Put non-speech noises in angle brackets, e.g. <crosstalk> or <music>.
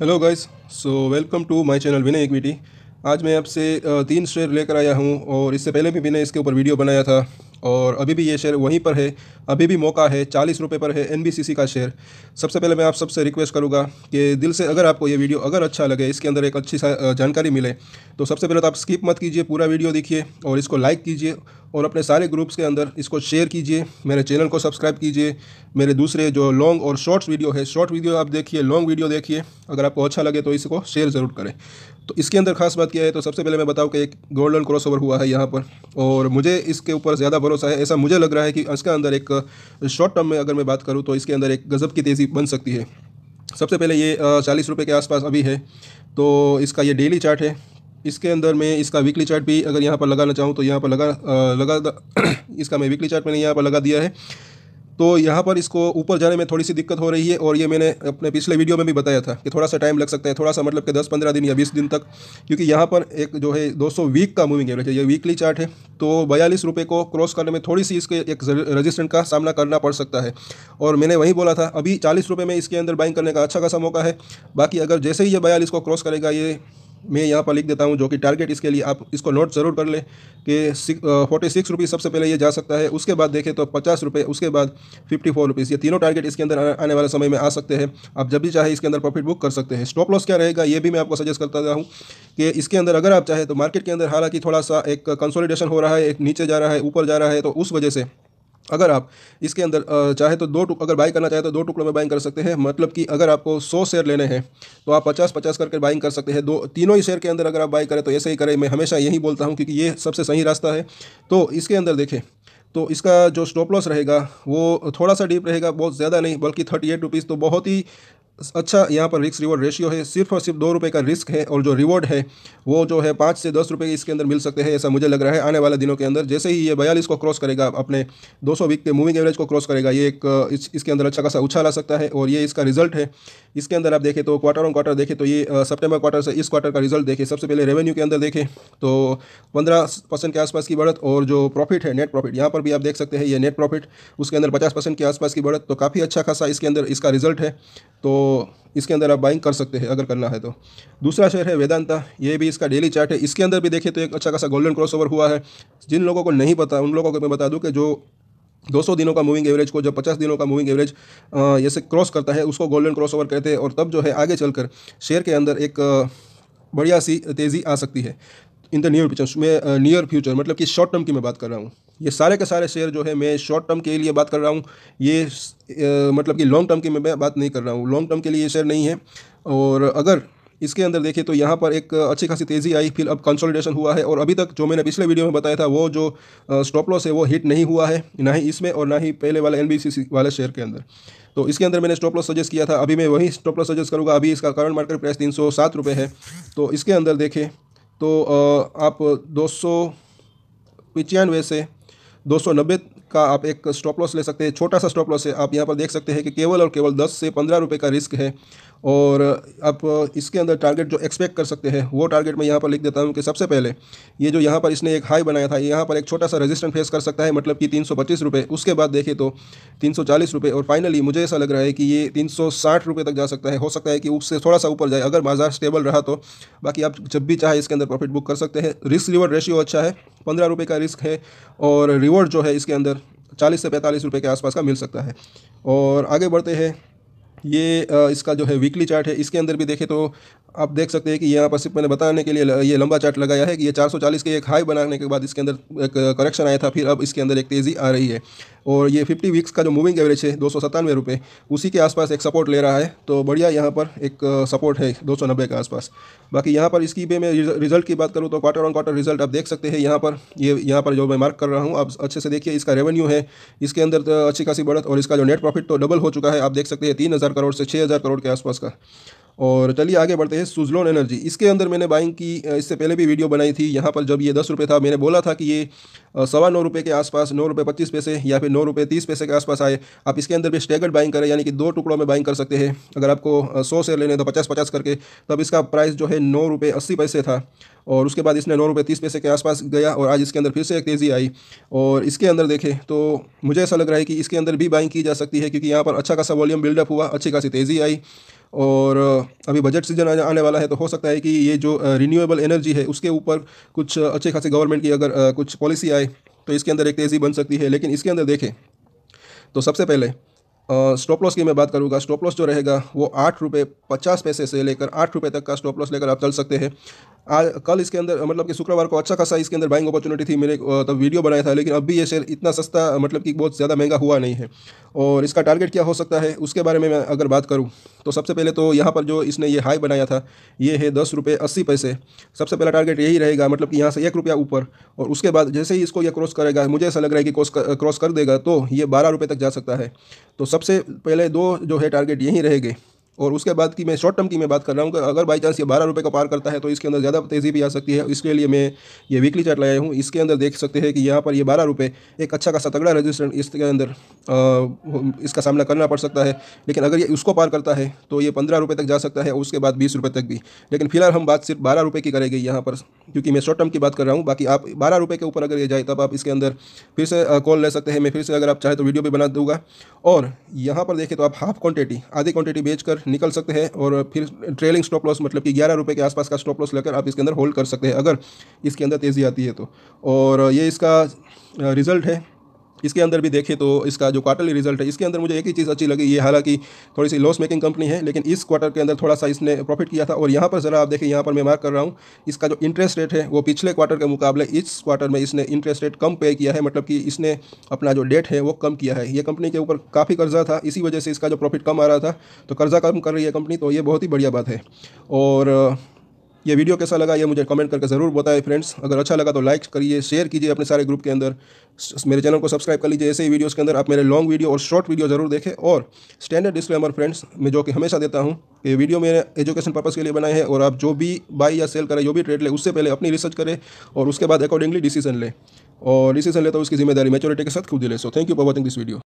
Hello guys so welcome to my channel Vinay equity आज मैं आपसे तीन शेयर लेकर आया हूँ और इससे पहले भी मैंने इसके ऊपर वीडियो बनाया था। और अभी भी ये शेयर वहीं पर है। अभी भी मौका है, चालीस रुपये पर है एनबीसीसी का शेयर। सबसे पहले मैं आप सबसे रिक्वेस्ट करूँगा कि दिल से अगर आपको ये वीडियो अगर अच्छा लगे, इसके अंदर एक अच्छी जानकारी मिले तो सबसे पहले तो आप स्किप मत कीजिए पूरा वीडियो देखिए और इसको लाइक कीजिए और अपने सारे ग्रुप्स के अंदर इसको शेयर कीजिए। मेरे चैनल को सब्सक्राइब कीजिए। मेरे दूसरे जो लॉन्ग और शॉर्ट्स वीडियो है, शॉर्ट वीडियो आप देखिए, लॉन्ग वीडियो देखिए। अगर आपको अच्छा लगे तो इसको शेयर ज़रूर करें। तो इसके अंदर खास बात क्या है तो सबसे पहले मैं बताऊँ कि एक गोल्डन क्रॉसओवर हुआ है यहाँ पर और मुझे इसके ऊपर ज़्यादा भरोसा है, ऐसा मुझे लग रहा है कि इसके अंदर एक शॉर्ट टर्म में अगर मैं बात करूँ तो इसके अंदर एक गज़ब की तेज़ी बन सकती है। सबसे पहले ये चालीस रुपये के आसपास अभी है तो इसका ये डेली चार्ट है। इसके अंदर मैं इसका वीकली चार्ट भी अगर यहाँ पर लगाना चाहूँ तो यहाँ पर लगा लगा <coughs> इसका मैं वीकली चार्ट मैंने यहाँ पर लगा दिया है। तो यहाँ पर इसको ऊपर जाने में थोड़ी सी दिक्कत हो रही है और ये मैंने अपने पिछले वीडियो में भी बताया था कि थोड़ा सा टाइम लग सकता है, थोड़ा सा मतलब कि 10-15 दिन या 20 दिन तक, क्योंकि यहाँ पर एक जो है 200 वीक का मूविंग एवरेज है, ये वीकली चार्ट है। तो बयालीस रुपये को क्रॉस करने में थोड़ी सी इसके एक रजिस्टेंट का सामना करना पड़ सकता है। और मैंने वही बोला था, अभी चालीस रुपये में इसके अंदर बाइंग करने का अच्छा खासा मौका है। बाकी अगर जैसे ही ये बयालीस को क्रॉस करेगा, ये मैं यहाँ पर लिख देता हूँ जो कि टारगेट इसके लिए आप इसको नोट ज़रूर कर लें कि फोर्टी सिक्स रुपीज़ सबसे पहले ये जा सकता है। उसके बाद देखें तो पचास रुपये उसके बाद फिफ्टी फोर रुपीज़ ये तीनों टारगेट इसके अंदर आने वाले समय में आ सकते हैं। आप जब भी चाहे इसके अंदर प्रॉफिट बुक कर सकते हैं। स्टॉप लॉस क्या रहेगा? ये भी मैं आपको सजेस्ट करता हूँ कि इसके अंदर अगर आप चाहें तो मार्केट के अंदर हालाँकि थोड़ा सा एक कंसोलिडेशन हो रहा है, एक नीचे जा रहा है, ऊपर जा रहा है तो उस वजह से अगर आप इसके अंदर चाहे तो दो टुक, अगर बाई करना चाहे तो दो टुकड़ों में बाइंग कर सकते हैं। मतलब कि अगर आपको सौ शेयर लेने हैं तो आप पचास पचास करके बाइंग कर सकते हैं। दो, तीनों ही शेयर के अंदर अगर आप बाई करें तो ऐसे ही करें। मैं हमेशा यही बोलता हूँ क्योंकि ये सबसे सही रास्ता है। तो इसके अंदर देखें तो इसका जो स्टॉप लॉस रहेगा, वो थोड़ा सा डीप रहेगा, बहुत ज़्यादा नहीं, बल्कि थर्टी एट रुपीज़ तो बहुत ही अच्छा यहाँ पर रिस्क रिवॉर्ड रेशियो है सिर्फ़ और सिर्फ़ दो रुपये का रिस्क है और जो रिवॉर्ड है वो जो है पाँच से दस रुपये इसके अंदर मिल सकते हैं ऐसा मुझे लग रहा है आने वाले दिनों के अंदर। जैसे ही ये बयालीस को क्रॉस करेगा अपने 200 वीक के मूविंग एवरेज को क्रॉस करेगा ये एक इस, इसके अंदर अच्छा खासा उछाल आ सकता है और ये इसका रिज़ल्ट है। इसके अंदर आप देखें तो क्वार्टर ऑन क्वार्टर देखें तो ये सितंबर क्वार्टर से इस क्वार्टर का रिज़ल्ट देखें। सबसे पहले रेवेन्यू के अंदर देखें तो पंद्रह परसेंट के आसपास की बढ़त और जो प्रॉफिट है नेट प्रॉफिट यहाँ पर भी आप देख सकते हैं ये नेट प्रॉफिट उसके अंदर पचास परसेंट के आसपास की बढ़त तो काफ़ी अच्छा खासा इसके अंदर इसका रिज़ल्ट है। तो इसके अंदर आप बाइंग कर सकते हैं अगर करना है तो। दूसरा शेयर है वेदांता, ये भी इसका डेली चार्ट है। इसके अंदर भी देखें तो एक अच्छा खासा गोल्डन क्रॉसओवर हुआ है। जिन लोगों को नहीं पता, उन लोगों को मैं बता दूँ कि जो 200 दिनों का मूविंग एवरेज को जब 50 दिनों का मूविंग एवरेज जैसे क्रॉस करता है, उसको गोल्डन क्रॉसओवर कहते हैं। और तब जो है आगे चलकर शेयर के अंदर एक बढ़िया सी तेज़ी आ सकती है। इन द नियर फ्यूचर में नियर फ्यूचर मतलब कि शॉर्ट टर्म की मैं बात कर रहा हूँ। ये सारे के सारे शेयर जो है मैं शॉर्ट टर्म के लिए बात कर रहा हूँ। ये मतलब कि लॉन्ग टर्म की मैं बात नहीं कर रहा हूँ। लॉन्ग टर्म के लिए ये शेयर नहीं है। और अगर इसके अंदर देखें तो यहाँ पर एक अच्छी खासी तेज़ी आई, फिर अब कंसोलिडेशन हुआ है। और अभी तक जो मैंने पिछले वीडियो में बताया था, वो जो स्टॉप लॉस है, वो हिट नहीं हुआ है, ना ही इसमें और ना ही पहले वाले एन वाले शेयर के अंदर। तो इसके अंदर मैंने स्टॉप लॉस सजेस्ट किया था। अभी मैं वही स्टॉप लॉस सजेस्ट करूँगा। अभी इसका करंट मार्केट प्राइस तीन सौ सात रुपये है। तो इसके अंदर देखें तो आप दो सौ से 290 का आप एक स्टॉप लॉस ले सकते हैं, छोटा सा स्टॉप लॉस है। आप यहाँ पर देख सकते हैं कि केवल और केवल 10 से 15 रुपए का रिस्क है। और आप इसके अंदर टारगेट जो एक्सपेक्ट कर सकते हैं, वो टारगेट मैं यहाँ पर लिख देता हूँ कि सबसे पहले ये जो यहाँ पर इसने एक हाई बनाया था यहाँ पर एक छोटा सा रेजिस्टेंट फेस कर सकता है मतलब कि तीन रुपये उसके बाद देखें तो तीन रुपये और फाइनली मुझे ऐसा लग रहा है कि ये तीन रुपये तक जा सकता है। हो सकता है कि उससे थोड़ा सा ऊपर जाए। अगर बाज़ार स्टेबल रहा तो बाकी आप जब भी चाहे इसके अंदर प्रॉफिट बुक कर सकते हैं। रिस्क रिवॉर्ड रेशियो अच्छा है, पंद्रह रुपये का रिस्क है और रिवॉर्ड जो है इसके अंदर चालीस से पैंतालीस रुपये के आसपास का मिल सकता है। और आगे बढ़ते हैं। ये इसका जो है वीकली चार्ट है, इसके अंदर भी देखें तो आप देख सकते हैं कि यहाँ पर सिर्फ़ मैंने बताने के लिए ये लंबा चार्ट लगाया है कि ये 440 के एक हाई बनाने के बाद इसके अंदर एक करेक्शन आया था, फिर अब इसके अंदर एक तेज़ी आ रही है। और ये 50 वीक्स का जो मूविंग एवरेज है, दो सौ उसी के आसपास एक सपोर्ट ले रहा है तो बढ़िया यहाँ पर एक सपोर्ट है दो सौ नब्बे के आसपास। बाकी यहाँ पर इसकी भी मैं रिज़ल्ट की बात करूँ तो क्वार्टर ऑन क्वार्टर रिज़ल्ट आप देख सकते हैं, यहाँ पर, ये, यहाँ पर जो मैं मार्क कर रहा हूँ, आप अच्छे से देखिए, इसका रेवेन्यू है, इसके अंदर तो अच्छी खासी बढ़त और इसका जो नेट प्रॉफिट तो डबल हो चुका है, आप देख सकते हैं, तीन हज़ार करोड़ से छः हज़ार करोड़ के आसपास का। और चलिए आगे बढ़ते हैं, सुजलोन एनर्जी। इसके अंदर मैंने बाइंग की इससे पहले भी वीडियो बनाई थी। यहाँ पर जब ये दस रुपये था, मैंने बोला था कि ये सवा नौ रुपये के आसपास, नौ रुपये पच्चीस पैसे या फिर नौ रुपये तीस पैसे के आसपास आए। आप इसके अंदर भी स्टेगर्ड बाइंग करें, यानी कि दो टुकड़ों में बाइंग कर सकते हैं। अगर आपको सौ शेयर लेने तो पचास पचास करके, तब इसका प्राइस जो है नौ रुपये अस्सी पैसे था। और उसके बाद इसने नौ रुपये तीस पैसे के आसपास गया और आज इसके अंदर फिर से एक तेज़ी आई। और इसके अंदर देखें तो मुझे ऐसा लग रहा है कि इसके अंदर भी बाइंग की जा सकती है, क्योंकि यहाँ पर अच्छा खासा वॉल्यूम बिल्डअप हुआ, अच्छी खासी तेज़ी आई। और अभी बजट सीज़न आने वाला है तो हो सकता है कि ये जो रीन्यूएबल एनर्जी है, उसके ऊपर कुछ अच्छे खासे गवर्नमेंट की अगर कुछ पॉलिसी आए तो इसके अंदर एक तेज़ी बन सकती है। लेकिन इसके अंदर देखें तो सबसे पहले स्टॉप लॉस की मैं बात करूँगा। स्टॉप लॉस जो रहेगा, वो आठ रुपये पचास पैसे से लेकर आठ रुपये तक का स्टॉप लॉस लेकर आप चल सकते हैं। आज, कल इसके अंदर मतलब कि शुक्रवार को अच्छा खासा इसके अंदर बाइंग अपॉर्चुनिटी थी, मेरे तब वीडियो बनाया था, लेकिन अभी ये शेयर इतना सस्ता मतलब कि बहुत ज़्यादा महँगा हुआ नहीं है। और इसका टारगेट क्या हो सकता है, उसके बारे में मैं अगर बात करूँ तो सबसे पहले तो यहाँ पर जो इसने ये हाई बनाया था, ये है दस रुपये अस्सी पैसे। सबसे पहला टारगेट यही रहेगा मतलब कि यहाँ से एक रुपया ऊपर, और उसके बाद जैसे ही इसको ये क्रॉस करेगा, मुझे ऐसा लग रहा है कि क्रॉस क्रॉस कर देगा तो ये बारह रुपये तक जा सकता है। तो सबसे पहले दो जो है टारगेट यहीं रहेंगे। और उसके बाद की मैं शॉर्ट टर्म की मैं बात कर रहा हूँ कि अगर बाई चांस ये बारह रुपये का पार करता है तो इसके अंदर ज़्यादा तेज़ी भी आ सकती है। इसके लिए मैं ये वीकली चार्ट लाया हूँ। इसके अंदर देख सकते हैं कि यहाँ पर ये बारह रुपये एक अच्छा खासा तगड़ा रजिस्टेंट इसके अंदर इसका सामना करना पड़ सकता है। लेकिन अगर ये उसको पार करता है तो ये पंद्रह रुपये तक जा सकता है उसके बाद बीस रुपये तक भी। लेकिन फ़िलहाल हम बात सिर्फ़ बारह रुपये की करेंगे यहाँ पर। क्योंकि मैं शॉर्ट टर्म की बात कर रहा हूँ, बाकी आप बारह रुपये के ऊपर अगर ये जाए, तब आप इसके अंदर फिर से कॉल ले सकते हैं। मैं फिर से अगर आप चाहे तो वीडियो भी बना दूँगा। और यहाँ पर देखें तो आप हाफ़ क्वांटिटी आधी क्वांटिटी बेच कर निकल सकते हैं और फिर ट्रेलिंग स्टॉप लॉस मतलब कि ग्यारह रुपये के आसपास का स्टॉप लॉस लेकर आप इसके अंदर होल्ड कर सकते हैं, अगर इसके अंदर तेज़ी आती है तो। और ये इसका रिज़ल्ट है। इसके अंदर भी देखें तो इसका जो क्वार्टरली रिज़ल्ट है, इसके अंदर मुझे एक ही चीज़ अच्छी लगी, ये हालाँकि थोड़ी सी लॉस मेकिंग कंपनी है, लेकिन इस क्वार्टर के अंदर थोड़ा सा इसने प्रॉफिट किया था। और यहाँ पर ज़रा आप देखें, यहाँ पर मैं मार्क कर रहा हूँ, इसका जो इंटरेस्ट रेट है, वो पिछले क्वार्टर के मुकाबले इस क्वार्टर में इसने इंटरेस्ट रेट कम पे किया है मतलब कि इसने अपना जो डेट है, वो कम किया है। ये कंपनी के ऊपर काफ़ी कर्जा था, इसी वजह से इसका जो प्रॉफिट कम आ रहा था तो कर्जा कम कर रही है कंपनी तो ये बहुत ही बढ़िया बात है। और ये वीडियो कैसा लगा ये मुझे कमेंट करके ज़रूर बताएँ फ्रेंड्स। अगर अच्छा लगा तो लाइक करिए, शेयर कीजिए अपने सारे ग्रुप के अंदर। मेरे चैनल को सब्सक्राइब कर लीजिए। ऐसे ही वीडियोस के अंदर आप मेरे लॉन्ग वीडियो और शॉर्ट वीडियो ज़रूर देखें। और स्टैंडर्ड डिस्क्लेमर फ्रेंड्स मैं जो कि हमेशा देता हूँ ये वीडियो मेरे एजुकेशन पर्पज़ के लिए बनाए हैं और आप जो भी बाई या सेल करें, जो भी ट्रेड ले, उससे पहले अपनी रिसर्च करें और उसके बाद अकॉर्डिंगली डिसीज़न लें। और डिसीज़न लेता तो उसकी ज़िम्मेदारी मेचोरिटी के साथ खुद ले। So thank you for watching this video